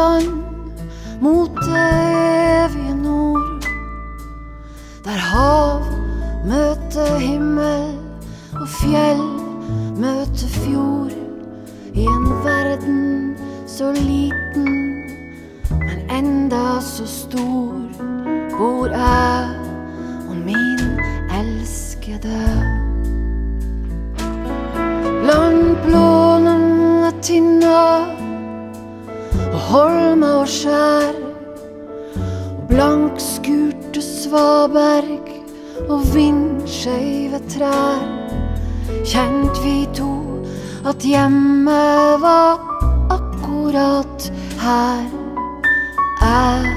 land mot det evige nord. Der hav møter himmel og fjell møter fjord. I en verden så liten, men enda så stor, bor jeg og min elskede. Holmer og skjær. Og blankskurte svaberg og vindskeive trær. Kjent vi to at hjemmet var akkurat her. Jeg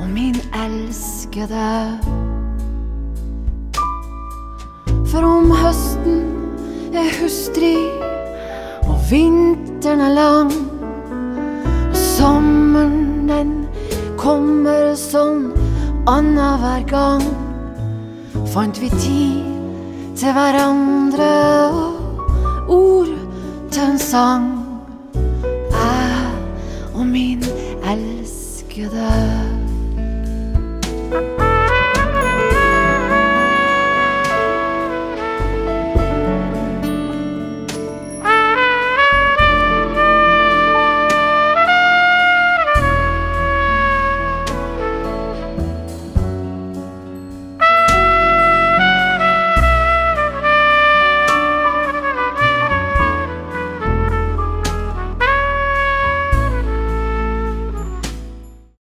og min elskede. For om høsten er hustrig og vinteren er lang og den kommer sånn annenhver gang fant vi tid til hverandre og ord til en sang. Jeg og min elskede.